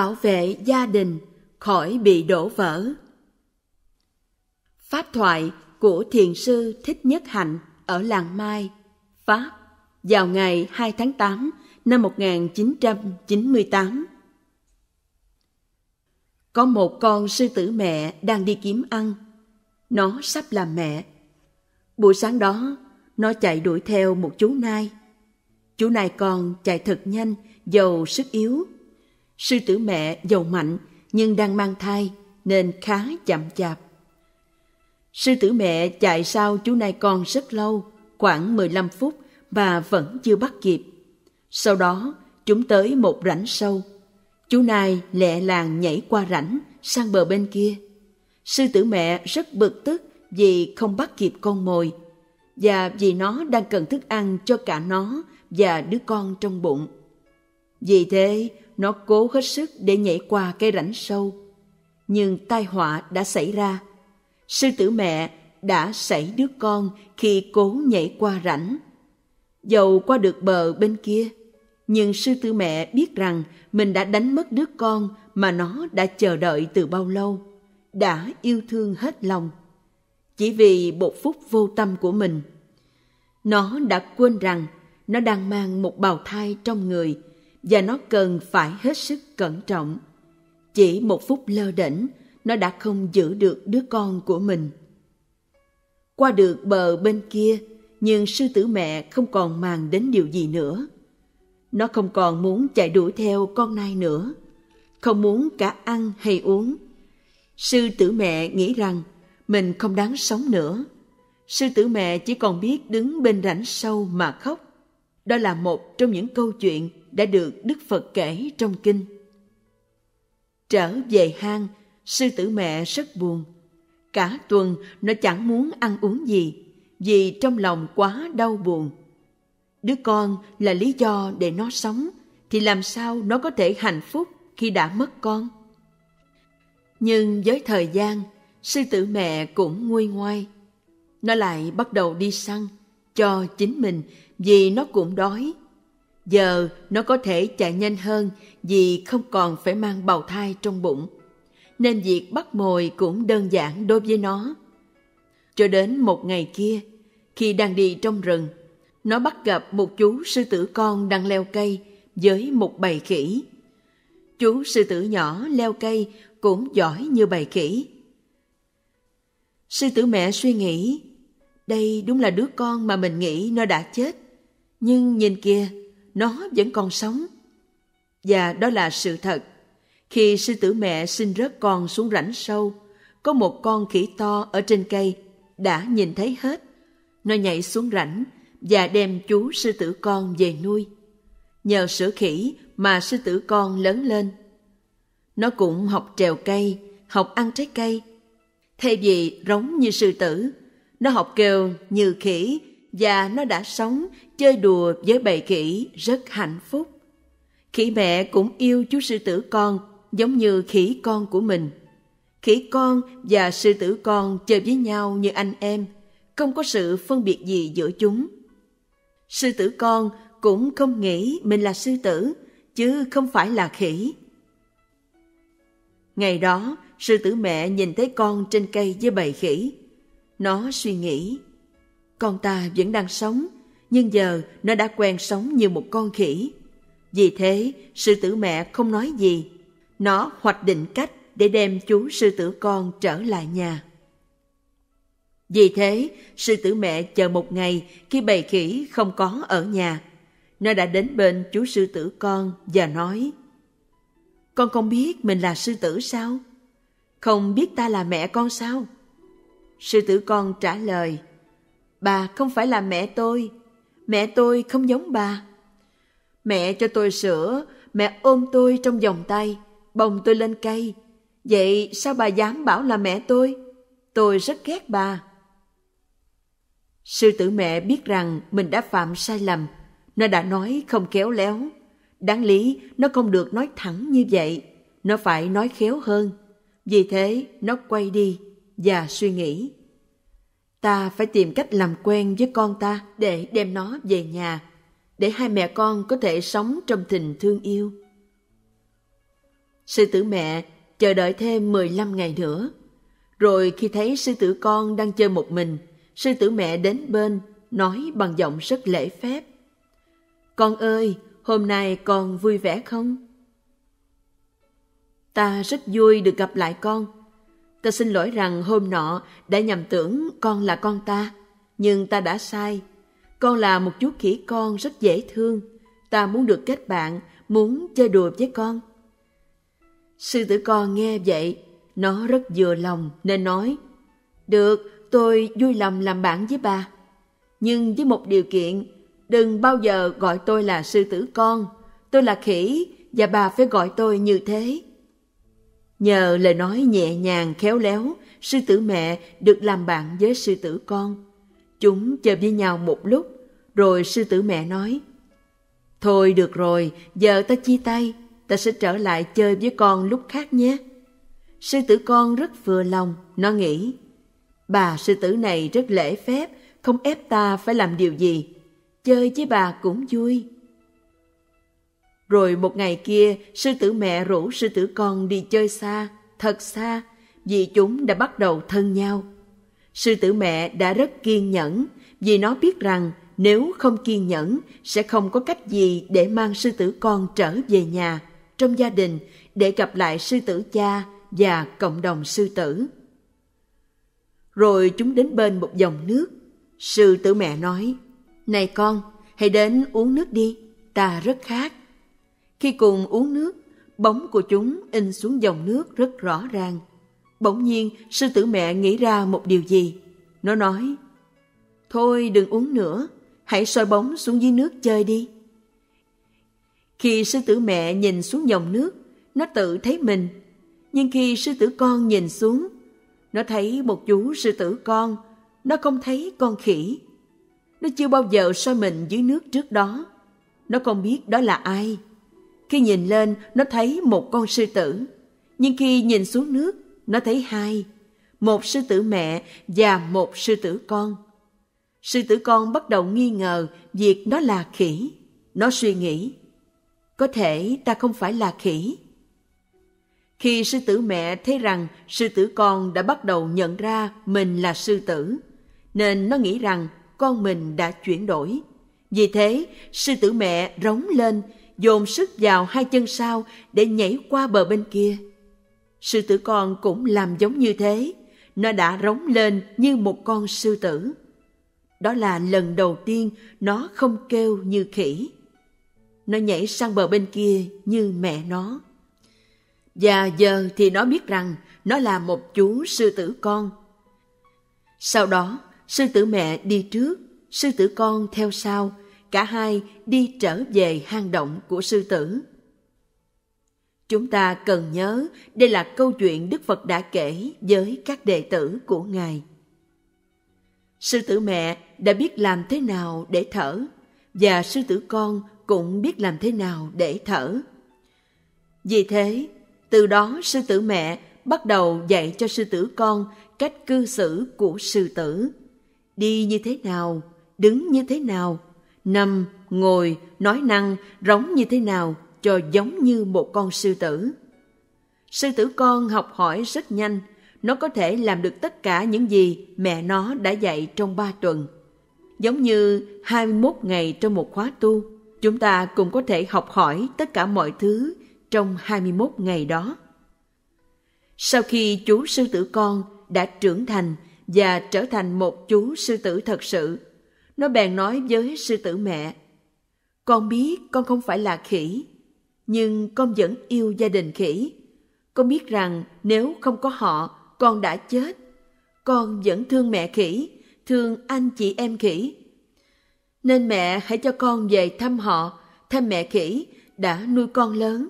Bảo vệ gia đình khỏi bị đổ vỡ Pháp thoại của Thiền sư Thích Nhất Hạnh ở làng Mai, Pháp vào ngày 2 tháng 8 năm 1998. Có một con sư tử mẹ đang đi kiếm ăn. Nó sắp làm mẹ. Buổi sáng đó, nó chạy đuổi theo một chú nai. Chú nai con chạy thật nhanh, giàu sức yếu. Sư tử mẹ giàu mạnh nhưng đang mang thai nên khá chậm chạp. Sư tử mẹ chạy sau chú nai con rất lâu, khoảng 15 phút và vẫn chưa bắt kịp. Sau đó, chúng tới một rãnh sâu. Chú nai lẹ làng nhảy qua rãnh sang bờ bên kia. Sư tử mẹ rất bực tức vì không bắt kịp con mồi và vì nó đang cần thức ăn cho cả nó và đứa con trong bụng. Vì thế, nó cố hết sức để nhảy qua cái rãnh sâu. Nhưng tai họa đã xảy ra. Sư tử mẹ đã sảy đứa con khi cố nhảy qua rãnh. Dầu qua được bờ bên kia, nhưng sư tử mẹ biết rằng mình đã đánh mất đứa con mà nó đã chờ đợi từ bao lâu, đã yêu thương hết lòng. Chỉ vì một phút vô tâm của mình, nó đã quên rằng nó đang mang một bào thai trong người và nó cần phải hết sức cẩn trọng. Chỉ một phút lơ đỉnh nó đã không giữ được đứa con của mình. Qua được bờ bên kia, nhưng sư tử mẹ không còn màng đến điều gì nữa. Nó không còn muốn chạy đuổi theo con nai nữa, không muốn cả ăn hay uống. Sư tử mẹ nghĩ rằng mình không đáng sống nữa. Sư tử mẹ chỉ còn biết đứng bên rãnh sâu mà khóc. Đó là một trong những câu chuyện đã được Đức Phật kể trong kinh. Trở về hang, sư tử mẹ rất buồn. Cả tuần nó chẳng muốn ăn uống gì vì trong lòng quá đau buồn. Đứa con là lý do để nó sống, thì làm sao nó có thể hạnh phúc khi đã mất con? Nhưng với thời gian, sư tử mẹ cũng nguôi ngoai. Nó lại bắt đầu đi săn cho chính mình vì nó cũng đói. Giờ nó có thể chạy nhanh hơn vì không còn phải mang bào thai trong bụng. Nên việc bắt mồi cũng đơn giản đối với nó. Cho đến một ngày kia, khi đang đi trong rừng, nó bắt gặp một chú sư tử con đang leo cây với một bầy khỉ. Chú sư tử nhỏ leo cây cũng giỏi như bầy khỉ. Sư tử mẹ suy nghĩ, đây đúng là đứa con mà mình nghĩ nó đã chết. Nhưng nhìn kia, nó vẫn còn sống. Và đó là sự thật. Khi sư tử mẹ sinh rớt con xuống rãnh sâu, có một con khỉ to ở trên cây đã nhìn thấy hết. Nó nhảy xuống rãnh và đem chú sư tử con về nuôi. Nhờ sữa khỉ mà sư tử con lớn lên. Nó cũng học trèo cây, học ăn trái cây. Thay vì rống như sư tử, nó học kêu như khỉ và nó đã sống chơi đùa với bầy khỉ rất hạnh phúc. Khỉ mẹ cũng yêu chú sư tử con giống như khỉ con của mình. Khỉ con và sư tử con chơi với nhau như anh em, không có sự phân biệt gì giữa chúng. Sư tử con cũng không nghĩ mình là sư tử, chứ không phải là khỉ. Ngày đó, sư tử mẹ nhìn thấy con trên cây với bầy khỉ. Nó suy nghĩ, con ta vẫn đang sống, nhưng giờ nó đã quen sống như một con khỉ. Vì thế, sư tử mẹ không nói gì. Nó hoạch định cách để đem chú sư tử con trở lại nhà. Vì thế, sư tử mẹ chờ một ngày khi bầy khỉ không có ở nhà. Nó đã đến bên chú sư tử con và nói Con không biết mình là sư tử sao? Không biết ta là mẹ con sao? Sư tử con trả lời Bà không phải là mẹ tôi, mẹ tôi không giống bà. Mẹ cho tôi sữa, mẹ ôm tôi trong vòng tay, bồng tôi lên cây. Vậy sao bà dám bảo là mẹ tôi? Tôi rất ghét bà. Sư tử mẹ biết rằng mình đã phạm sai lầm, nó đã nói không khéo léo. Đáng lý nó không được nói thẳng như vậy, nó phải nói khéo hơn. Vì thế nó quay đi và suy nghĩ. Ta phải tìm cách làm quen với con ta để đem nó về nhà, để hai mẹ con có thể sống trong tình thương yêu. Sư tử mẹ chờ đợi thêm 15 ngày nữa. Rồi khi thấy sư tử con đang chơi một mình, sư tử mẹ đến bên, nói bằng giọng rất lễ phép. Con ơi, hôm nay con vui vẻ không? Ta rất vui được gặp lại con. Ta xin lỗi rằng hôm nọ đã nhầm tưởng con là con ta, nhưng ta đã sai. Con là một chú khỉ con rất dễ thương. Ta muốn được kết bạn, muốn chơi đùa với con. Sư tử con nghe vậy, nó rất vừa lòng nên nói, Được, tôi vui lòng làm bạn với bà. Nhưng với một điều kiện, đừng bao giờ gọi tôi là sư tử con. Tôi là khỉ và bà phải gọi tôi như thế. Nhờ lời nói nhẹ nhàng khéo léo, sư tử mẹ được làm bạn với sư tử con. Chúng chơi với nhau một lúc, rồi sư tử mẹ nói, Thôi được rồi, giờ ta chia tay, ta sẽ trở lại chơi với con lúc khác nhé. Sư tử con rất vừa lòng, nó nghĩ, bà sư tử này rất lễ phép, không ép ta phải làm điều gì. Chơi với bà cũng vui. Rồi một ngày kia, sư tử mẹ rủ sư tử con đi chơi xa, thật xa, vì chúng đã bắt đầu thân nhau. Sư tử mẹ đã rất kiên nhẫn, vì nó biết rằng nếu không kiên nhẫn sẽ không có cách gì để mang sư tử con trở về nhà trong gia đình để gặp lại sư tử cha và cộng đồng sư tử. Rồi chúng đến bên một dòng nước. Sư tử mẹ nói, Này con, hãy đến uống nước đi, ta rất khát. Khi cùng uống nước, bóng của chúng in xuống dòng nước rất rõ ràng. Bỗng nhiên, sư tử mẹ nghĩ ra một điều gì. Nó nói, Thôi đừng uống nữa, hãy soi bóng xuống dưới nước chơi đi. Khi sư tử mẹ nhìn xuống dòng nước, nó tự thấy mình. Nhưng khi sư tử con nhìn xuống, nó thấy một chú sư tử con, nó không thấy con khỉ. Nó chưa bao giờ soi mình dưới nước trước đó. Nó không biết đó là ai. Khi nhìn lên, nó thấy một con sư tử. Nhưng khi nhìn xuống nước, nó thấy hai. Một sư tử mẹ và một sư tử con. Sư tử con bắt đầu nghi ngờ việc nó là khỉ. Nó suy nghĩ, có thể ta không phải là khỉ. Khi sư tử mẹ thấy rằng sư tử con đã bắt đầu nhận ra mình là sư tử, nên nó nghĩ rằng con mình đã chuyển đổi. Vì thế, sư tử mẹ rống lên, dồn sức vào hai chân sau để nhảy qua bờ bên kia. Sư tử con cũng làm giống như thế, nó đã rống lên như một con sư tử. Đó là lần đầu tiên nó không kêu như khỉ. Nó nhảy sang bờ bên kia như mẹ nó. Và giờ thì nó biết rằng nó là một chú sư tử con. Sau đó, sư tử mẹ đi trước, sư tử con theo sau, cả hai đi trở về hang động của sư tử. Chúng ta cần nhớ đây là câu chuyện Đức Phật đã kể với các đệ tử của Ngài. Sư tử mẹ đã biết làm thế nào để thở, và sư tử con cũng biết làm thế nào để thở. Vì thế, từ đó sư tử mẹ bắt đầu dạy cho sư tử con cách cư xử của sư tử. Đi như thế nào, đứng như thế nào, nằm, ngồi, nói năng, rống như thế nào cho giống như một con sư tử. Sư tử con học hỏi rất nhanh, nó có thể làm được tất cả những gì mẹ nó đã dạy trong ba tuần. Giống như 21 ngày trong một khóa tu, chúng ta cũng có thể học hỏi tất cả mọi thứ trong 21 ngày đó. Sau khi chú sư tử con đã trưởng thành và trở thành một chú sư tử thật sự, nó bèn nói với sư tử mẹ, Con biết con không phải là khỉ, nhưng con vẫn yêu gia đình khỉ. Con biết rằng nếu không có họ, con đã chết. Con vẫn thương mẹ khỉ, thương anh chị em khỉ. Nên mẹ hãy cho con về thăm họ, thăm mẹ khỉ đã nuôi con lớn.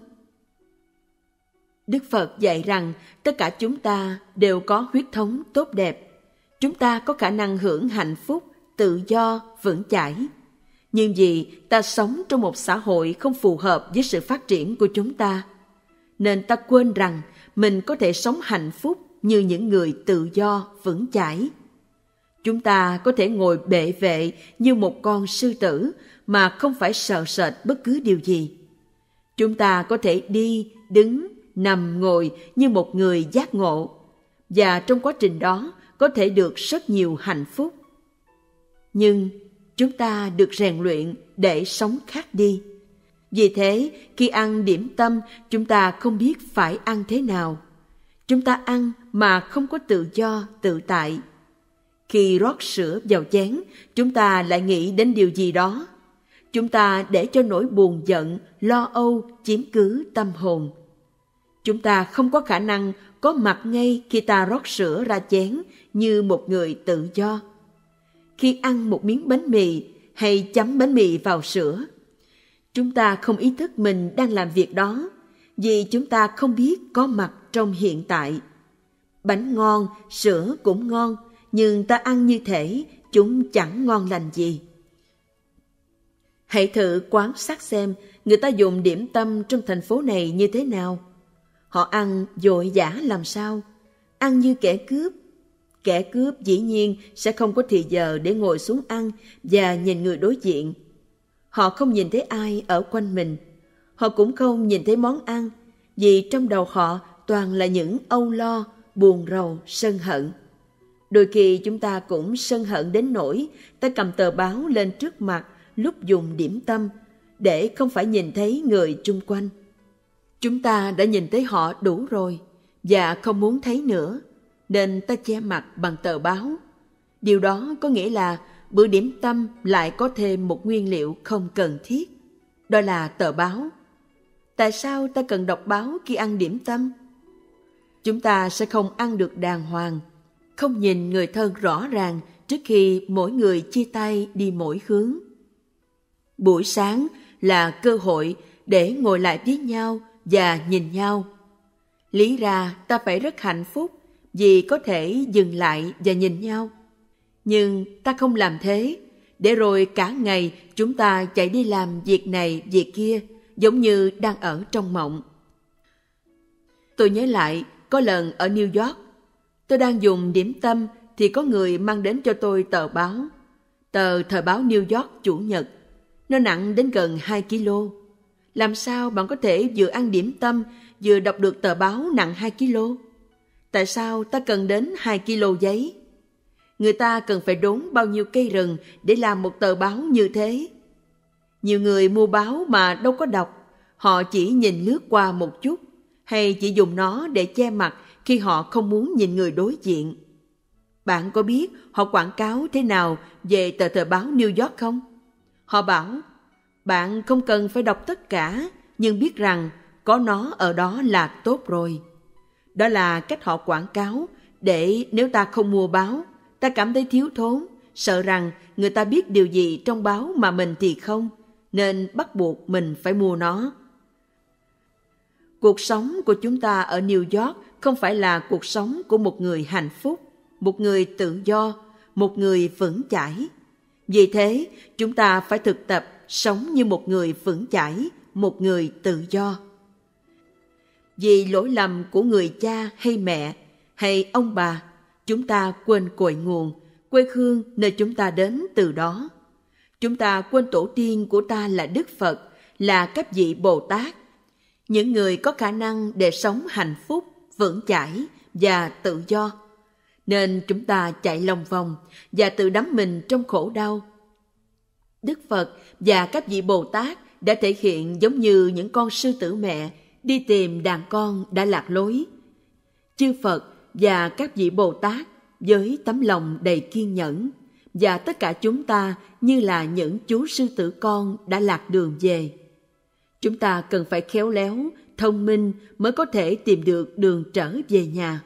Đức Phật dạy rằng tất cả chúng ta đều có huyết thống tốt đẹp. Chúng ta có khả năng hưởng hạnh phúc, tự do, vững chãi. Nhưng vì ta sống trong một xã hội không phù hợp với sự phát triển của chúng ta, nên ta quên rằng mình có thể sống hạnh phúc như những người tự do, vững chãi. Chúng ta có thể ngồi bệ vệ như một con sư tử mà không phải sợ sệt bất cứ điều gì. Chúng ta có thể đi, đứng, nằm ngồi như một người giác ngộ và trong quá trình đó có thể được rất nhiều hạnh phúc. Nhưng chúng ta được rèn luyện để sống khác đi. Vì thế, khi ăn điểm tâm, chúng ta không biết phải ăn thế nào. Chúng ta ăn mà không có tự do, tự tại. Khi rót sữa vào chén, chúng ta lại nghĩ đến điều gì đó. Chúng ta để cho nỗi buồn giận, lo âu chiếm cứ tâm hồn. Chúng ta không có khả năng có mặt ngay khi ta rót sữa ra chén như một người tự do. Khi ăn một miếng bánh mì hay chấm bánh mì vào sữa, chúng ta không ý thức mình đang làm việc đó vì chúng ta không biết có mặt trong hiện tại. Bánh ngon, sữa cũng ngon, nhưng ta ăn như thể chúng chẳng ngon lành gì. Hãy thử quan sát xem người ta dùng điểm tâm trong thành phố này như thế nào. Họ ăn dội dã làm sao? Ăn như kẻ cướp. Kẻ cướp dĩ nhiên sẽ không có thì giờ để ngồi xuống ăn và nhìn người đối diện. Họ không nhìn thấy ai ở quanh mình. Họ cũng không nhìn thấy món ăn vì trong đầu họ toàn là những âu lo, buồn rầu, sân hận. Đôi khi chúng ta cũng sân hận đến nỗi ta cầm tờ báo lên trước mặt lúc dùng điểm tâm để không phải nhìn thấy người chung quanh. Chúng ta đã nhìn thấy họ đủ rồi và không muốn thấy nữa, nên ta che mặt bằng tờ báo. Điều đó có nghĩa là bữa điểm tâm lại có thêm một nguyên liệu không cần thiết. Đó là tờ báo. Tại sao ta cần đọc báo khi ăn điểm tâm? Chúng ta sẽ không ăn được đàng hoàng, không nhìn người thân rõ ràng trước khi mỗi người chia tay đi mỗi hướng. Buổi sáng là cơ hội để ngồi lại với nhau và nhìn nhau. Lý ra ta phải rất hạnh phúc vì có thể dừng lại và nhìn nhau. Nhưng ta không làm thế, để rồi cả ngày chúng ta chạy đi làm việc này, việc kia, giống như đang ở trong mộng. Tôi nhớ lại, có lần ở New York, tôi đang dùng điểm tâm thì có người mang đến cho tôi tờ báo. Tờ thời báo New York chủ nhật. Nó nặng đến gần 2 kg. Làm sao bạn có thể vừa ăn điểm tâm, vừa đọc được tờ báo nặng 2 kg? Tại sao ta cần đến 2 kg giấy? Người ta cần phải đốn bao nhiêu cây rừng để làm một tờ báo như thế? Nhiều người mua báo mà đâu có đọc, họ chỉ nhìn lướt qua một chút, hay chỉ dùng nó để che mặt khi họ không muốn nhìn người đối diện. Bạn có biết họ quảng cáo thế nào về tờ tờ báo New York không? Họ bảo bạn không cần phải đọc tất cả, nhưng biết rằng có nó ở đó là tốt rồi. Đó là cách họ quảng cáo để nếu ta không mua báo, ta cảm thấy thiếu thốn, sợ rằng người ta biết điều gì trong báo mà mình thì không, nên bắt buộc mình phải mua nó. Cuộc sống của chúng ta ở New York không phải là cuộc sống của một người hạnh phúc, một người tự do, một người vững chãi. Vì thế, chúng ta phải thực tập sống như một người vững chãi, một người tự do. Vì lỗi lầm của người cha hay mẹ hay ông bà, chúng ta quên cội nguồn, quê hương nơi chúng ta đến từ đó. Chúng ta quên tổ tiên của ta là Đức Phật, là các vị Bồ Tát, những người có khả năng để sống hạnh phúc, vững chãi và tự do. Nên chúng ta chạy lòng vòng và tự đắm mình trong khổ đau. Đức Phật và các vị Bồ Tát đã thể hiện giống như những con sư tử mẹ đi tìm đàn con đã lạc lối. Chư Phật và các vị Bồ Tát với tấm lòng đầy kiên nhẫn và tất cả chúng ta như là những chú sư tử con đã lạc đường về. Chúng ta cần phải khéo léo, thông minh mới có thể tìm được đường trở về nhà.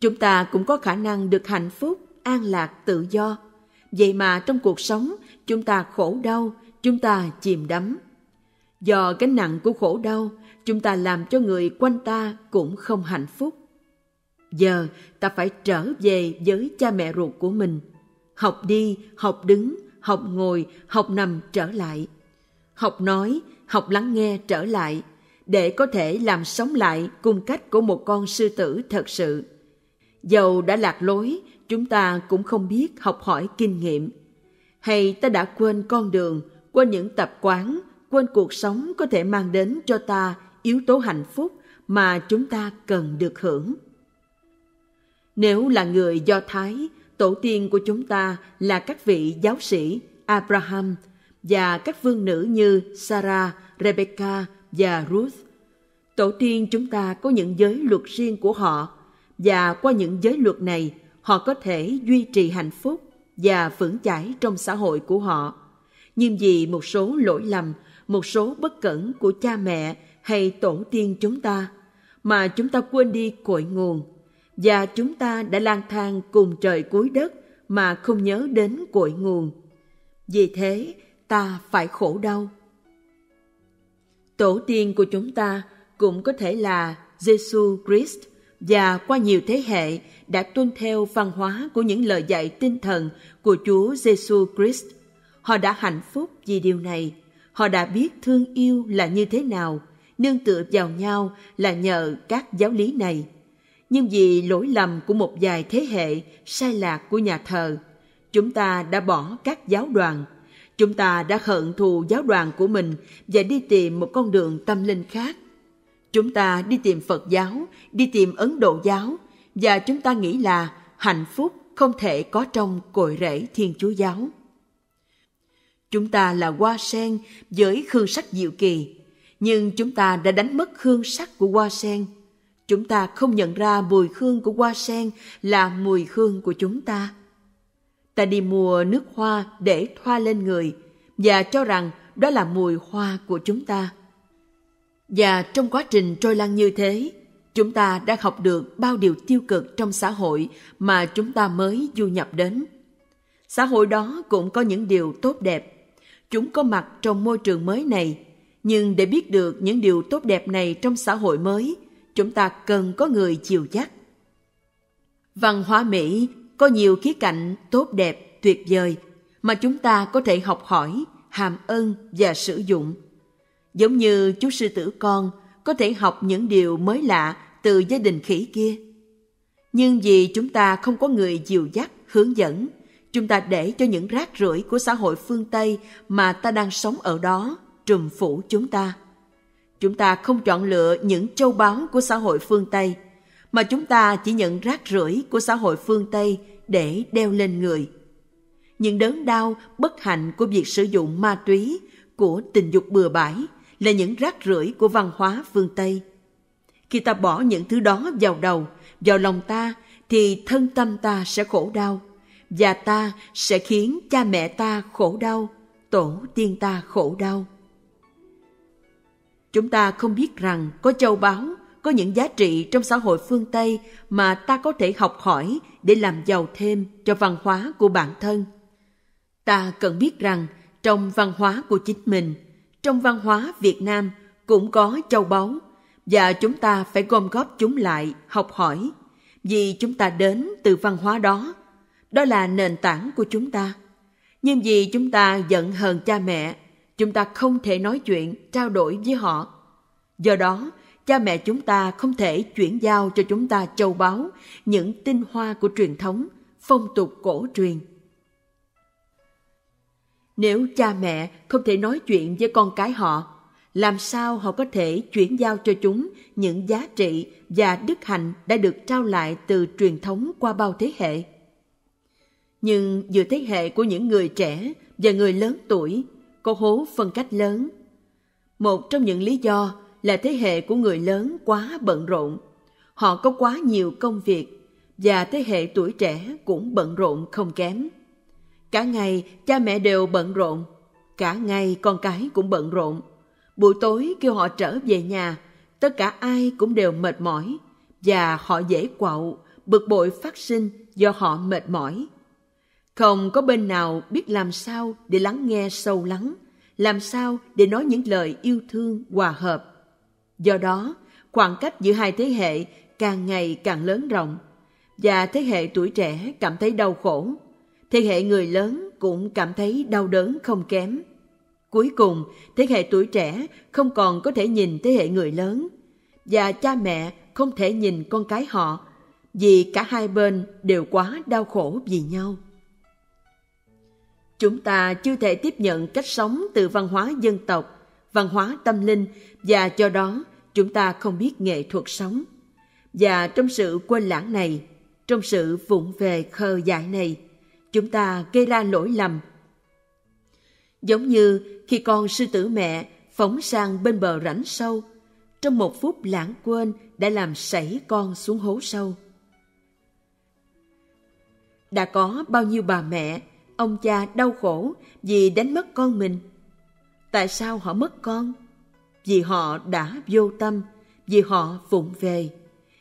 Chúng ta cũng có khả năng được hạnh phúc, an lạc, tự do. Vậy mà trong cuộc sống, chúng ta khổ đau, chúng ta chìm đắm. Do gánh nặng của khổ đau, chúng ta làm cho người quanh ta cũng không hạnh phúc. Giờ ta phải trở về với cha mẹ ruột của mình. Học đi, học đứng, học ngồi, học nằm trở lại. Học nói, học lắng nghe trở lại để có thể làm sống lại cung cách của một con sư tử thật sự. Dầu đã lạc lối, chúng ta cũng không biết học hỏi kinh nghiệm. Hay ta đã quên con đường, quên những tập quán, quên cuộc sống có thể mang đến cho ta yếu tố hạnh phúc mà chúng ta cần được hưởng. Nếu là người Do Thái, tổ tiên của chúng ta là các vị giáo sĩ Abraham và các vương nữ như Sarah, Rebecca và Ruth. Tổ tiên chúng ta có những giới luật riêng của họ và qua những giới luật này họ có thể duy trì hạnh phúc và vững chãi trong xã hội của họ. Nhưng vì một số lỗi lầm, một số bất cẩn của cha mẹ hay tổ tiên chúng ta mà chúng ta quên đi cội nguồn và chúng ta đã lang thang cùng trời cuối đất mà không nhớ đến cội nguồn. Vì thế, ta phải khổ đau. Tổ tiên của chúng ta cũng có thể là Giêsu Christ và qua nhiều thế hệ đã tuân theo văn hóa của những lời dạy tinh thần của Chúa Giêsu Christ. Họ đã hạnh phúc vì điều này. Họ đã biết thương yêu là như thế nào, nương tựa vào nhau là nhờ các giáo lý này. Nhưng vì lỗi lầm của một vài thế hệ sai lạc của nhà thờ, chúng ta đã bỏ các giáo đoàn. Chúng ta đã hận thù giáo đoàn của mình và đi tìm một con đường tâm linh khác. Chúng ta đi tìm Phật giáo, đi tìm Ấn Độ giáo và chúng ta nghĩ là hạnh phúc không thể có trong cội rễ Thiên Chúa giáo. Chúng ta là hoa sen với khương sắc diệu kỳ, nhưng chúng ta đã đánh mất hương sắc của hoa sen. Chúng ta không nhận ra mùi hương của hoa sen là mùi hương của chúng ta. Ta đi mua nước hoa để thoa lên người và cho rằng đó là mùi hoa của chúng ta. Và trong quá trình trôi lăn như thế, chúng ta đã học được bao điều tiêu cực trong xã hội mà chúng ta mới du nhập đến. Xã hội đó cũng có những điều tốt đẹp. Chúng có mặt trong môi trường mới này, nhưng để biết được những điều tốt đẹp này trong xã hội mới, chúng ta cần có người chiều dắt. Văn hóa Mỹ có nhiều khía cạnh tốt đẹp, tuyệt vời mà chúng ta có thể học hỏi, hàm ơn và sử dụng. Giống như chú sư tử con có thể học những điều mới lạ từ gia đình khỉ kia. Nhưng vì chúng ta không có người dìu dắt, hướng dẫn, chúng ta để cho những rác rưởi của xã hội phương Tây mà ta đang sống ở đó trùm phủ chúng ta. Chúng ta không chọn lựa những châu báu của xã hội phương Tây, mà chúng ta chỉ nhận rác rưởi của xã hội phương Tây để đeo lên người. Những đớn đau, bất hạnh của việc sử dụng ma túy, của tình dục bừa bãi là những rác rưởi của văn hóa phương Tây. Khi ta bỏ những thứ đó vào đầu, vào lòng ta, thì thân tâm ta sẽ khổ đau, và ta sẽ khiến cha mẹ ta khổ đau, tổ tiên ta khổ đau. Chúng ta không biết rằng có châu báu, có những giá trị trong xã hội phương Tây mà ta có thể học hỏi để làm giàu thêm cho văn hóa của bản thân. Ta cần biết rằng trong văn hóa của chính mình, trong văn hóa Việt Nam cũng có châu báu và chúng ta phải gom góp chúng lại, học hỏi, vì chúng ta đến từ văn hóa đó. Đó là nền tảng của chúng ta. Nhưng vì chúng ta giận hờn cha mẹ, chúng ta không thể nói chuyện, trao đổi với họ. Do đó, cha mẹ chúng ta không thể chuyển giao cho chúng ta châu báu, những tinh hoa của truyền thống, phong tục cổ truyền. Nếu cha mẹ không thể nói chuyện với con cái họ, làm sao họ có thể chuyển giao cho chúng những giá trị và đức hạnh đã được trao lại từ truyền thống qua bao thế hệ? Nhưng giữa thế hệ của những người trẻ và người lớn tuổi có hố phân cách lớn. Một trong những lý do là thế hệ của người lớn quá bận rộn. Họ có quá nhiều công việc và thế hệ tuổi trẻ cũng bận rộn không kém. Cả ngày cha mẹ đều bận rộn, cả ngày con cái cũng bận rộn. Buổi tối kêu họ trở về nhà, tất cả ai cũng đều mệt mỏi và họ dễ quạo, bực bội phát sinh do họ mệt mỏi. Không có bên nào biết làm sao để lắng nghe sâu lắng, làm sao để nói những lời yêu thương hòa hợp. Do đó, khoảng cách giữa hai thế hệ càng ngày càng lớn rộng và thế hệ tuổi trẻ cảm thấy đau khổ thế hệ người lớn cũng cảm thấy đau đớn không kém. Cuối cùng, thế hệ tuổi trẻ không còn có thể nhìn thế hệ người lớn và cha mẹ không thể nhìn con cái họ vì cả hai bên đều quá đau khổ vì nhau. Chúng ta chưa thể tiếp nhận cách sống từ văn hóa dân tộc, văn hóa tâm linh và do đó chúng ta không biết nghệ thuật sống. Và trong sự quên lãng này, trong sự vụng về khờ dại này, chúng ta gây ra lỗi lầm. Giống như khi con sư tử mẹ phóng sang bên bờ rãnh sâu, trong một phút lãng quên đã làm sảy con xuống hố sâu. Đã có bao nhiêu bà mẹ, ông cha đau khổ vì đánh mất con mình. Tại sao họ mất con? Vì họ đã vô tâm, vì họ vụng về.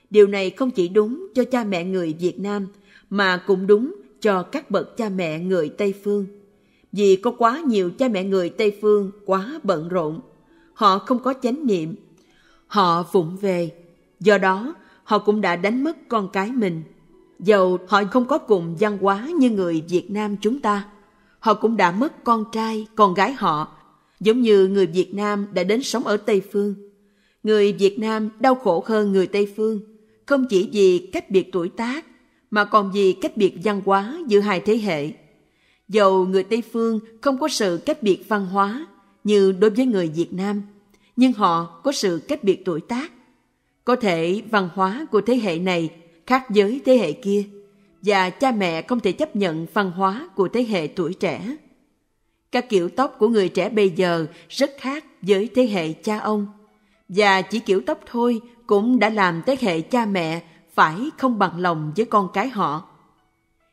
Điều này không chỉ đúng cho cha mẹ người Việt Nam, mà cũng đúng cho các bậc cha mẹ người Tây Phương. Vì có quá nhiều cha mẹ người Tây Phương quá bận rộn, họ không có chánh niệm, họ vụng về, do đó họ cũng đã đánh mất con cái mình. Dầu họ không có cùng văn hóa như người Việt Nam chúng ta, họ cũng đã mất con trai, con gái họ, giống như người Việt Nam đã đến sống ở Tây Phương. Người Việt Nam đau khổ hơn người Tây Phương, không chỉ vì cách biệt tuổi tác, mà còn vì cách biệt văn hóa giữa hai thế hệ. Dầu người Tây Phương không có sự cách biệt văn hóa như đối với người Việt Nam, nhưng họ có sự cách biệt tuổi tác. Có thể văn hóa của thế hệ này khác với thế hệ kia, và cha mẹ không thể chấp nhận văn hóa của thế hệ tuổi trẻ. Các kiểu tóc của người trẻ bây giờ rất khác với thế hệ cha ông, và chỉ kiểu tóc thôi cũng đã làm thế hệ cha mẹ phải không bằng lòng với con cái họ.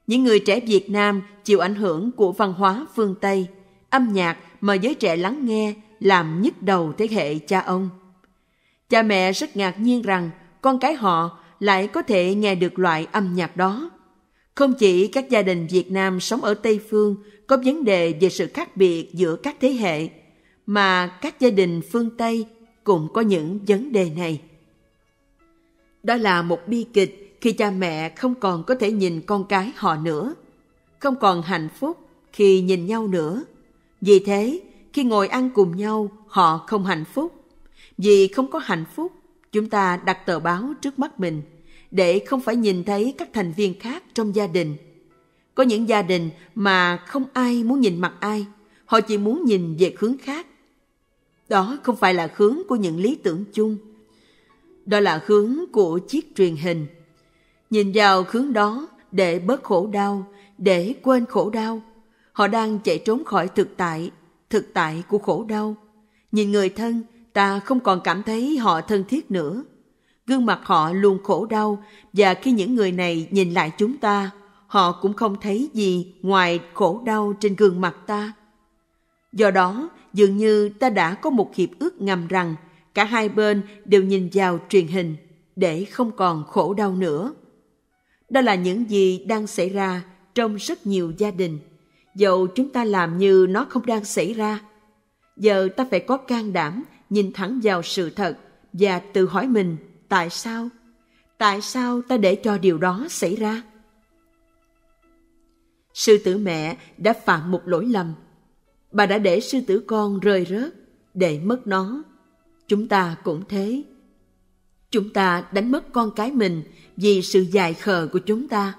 Những người trẻ Việt Nam chịu ảnh hưởng của văn hóa phương Tây, âm nhạc mà giới trẻ lắng nghe làm nhức đầu thế hệ cha ông. Cha mẹ rất ngạc nhiên rằng con cái họ lại có thể nghe được loại âm nhạc đó. Không chỉ các gia đình Việt Nam sống ở Tây Phương có vấn đề về sự khác biệt giữa các thế hệ, mà các gia đình phương Tây cũng có những vấn đề này. Đó là một bi kịch khi cha mẹ không còn có thể nhìn con cái họ nữa, không còn hạnh phúc khi nhìn nhau nữa. Vì thế, khi ngồi ăn cùng nhau, họ không hạnh phúc. Vì không có hạnh phúc, chúng ta đặt tờ báo trước mắt mình để không phải nhìn thấy các thành viên khác trong gia đình. Có những gia đình mà không ai muốn nhìn mặt ai, họ chỉ muốn nhìn về hướng khác. Đó không phải là hướng của những lý tưởng chung. Đó là hướng của chiếc truyền hình. Nhìn vào hướng đó để bớt khổ đau, để quên khổ đau. Họ đang chạy trốn khỏi thực tại, thực tại của khổ đau. Nhìn người thân, ta không còn cảm thấy họ thân thiết nữa. Gương mặt họ luôn khổ đau và khi những người này nhìn lại chúng ta, họ cũng không thấy gì ngoài khổ đau trên gương mặt ta. Do đó, dường như ta đã có một hiệp ước ngầm rằng cả hai bên đều nhìn vào truyền hình để không còn khổ đau nữa. Đó là những gì đang xảy ra trong rất nhiều gia đình. dầu chúng ta làm như nó không đang xảy ra. Giờ ta phải có can đảm nhìn thẳng vào sự thật và tự hỏi mình tại sao? Tại sao ta để cho điều đó xảy ra? Sư tử mẹ đã phạm một lỗi lầm. Bà đã để sư tử con rơi rớt, để mất nó. Chúng ta cũng thế. Chúng ta đánh mất con cái mình vì sự dài khờ của chúng ta.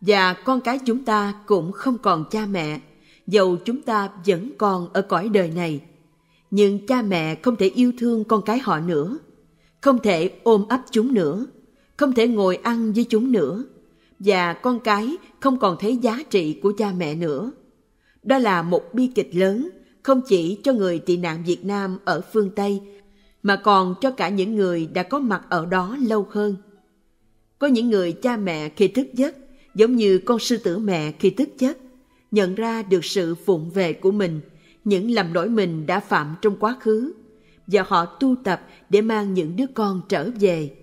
Và con cái chúng ta cũng không còn cha mẹ, dầu chúng ta vẫn còn ở cõi đời này. Nhưng cha mẹ không thể yêu thương con cái họ nữa, không thể ôm ấp chúng nữa, không thể ngồi ăn với chúng nữa, và con cái không còn thấy giá trị của cha mẹ nữa. Đó là một bi kịch lớn, không chỉ cho người tị nạn Việt Nam ở phương Tây, mà còn cho cả những người đã có mặt ở đó lâu hơn. Có những người cha mẹ khi thức giấc, giống như con sư tử mẹ khi thức giấc, nhận ra được sự phụng về của mình, những lầm lỗi mình đã phạm trong quá khứ, và họ tu tập để mang những đứa con trở về.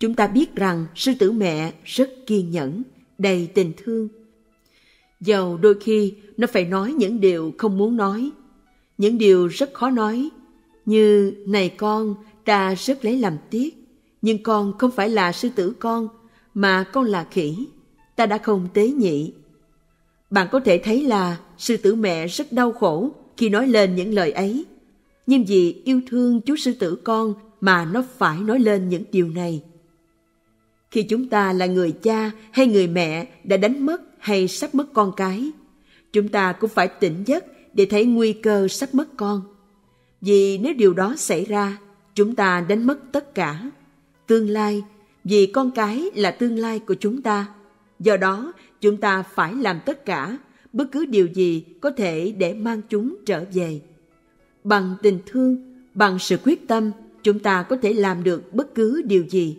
Chúng ta biết rằng sư tử mẹ rất kiên nhẫn, đầy tình thương. Dầu đôi khi nó phải nói những điều không muốn nói, những điều rất khó nói, như này con, ta rất lấy làm tiếc, nhưng con không phải là sư tử con, mà con là khỉ, ta đã không tế nhị. Bạn có thể thấy là sư tử mẹ rất đau khổ khi nói lên những lời ấy, nhưng vì yêu thương chú sư tử con mà nó phải nói lên những điều này. khi chúng ta là người cha hay người mẹ đã đánh mất hay sắp mất con cái chúng ta cũng phải tỉnh giấc để thấy nguy cơ sắp mất con. Vì nếu điều đó xảy ra chúng ta đánh mất tất cả. Tương lai vì con cái là tương lai của chúng ta. Do đó chúng ta phải làm tất cả, bất cứ điều gì có thể để mang chúng trở về. Bằng tình thương, bằng sự quyết tâm, chúng ta có thể làm được bất cứ điều gì.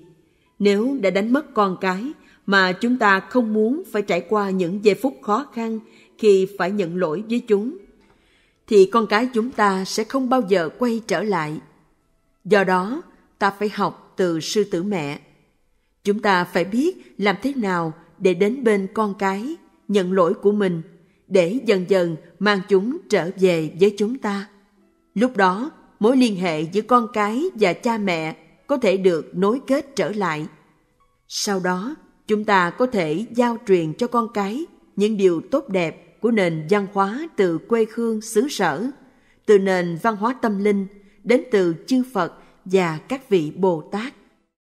Nếu đã đánh mất con cái mà chúng ta không muốn phải trải qua những giây phút khó khăn khi phải nhận lỗi với chúng, thì con cái chúng ta sẽ không bao giờ quay trở lại. Do đó, ta phải học từ sư tử mẹ. Chúng ta phải biết làm thế nào để đến bên con cái, nhận lỗi của mình, để dần dần mang chúng trở về với chúng ta. Lúc đó, mối liên hệ giữa con cái và cha mẹ có thể được nối kết trở lại. Sau đó, chúng ta có thể giao truyền cho con cái những điều tốt đẹp của nền văn hóa từ quê hương xứ sở, từ nền văn hóa tâm linh đến từ chư phật và các vị bồ tát.